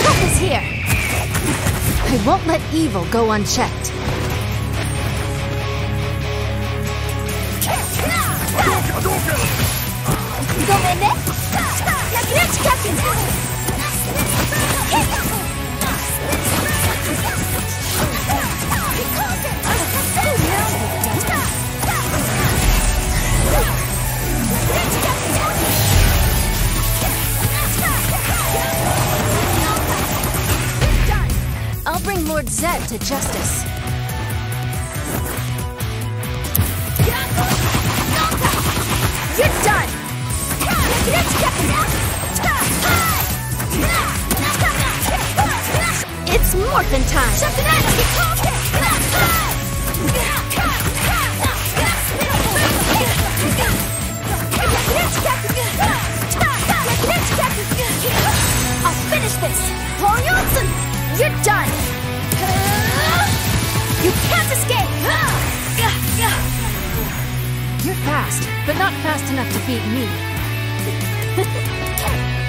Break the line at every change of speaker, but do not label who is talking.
Help is here! I won't let evil go unchecked. Lord Zedd to justice.
You're done!
It's more than time!
I'll finish this! Long You're done! You can't escape!
You're fast, but not fast enough to beat me.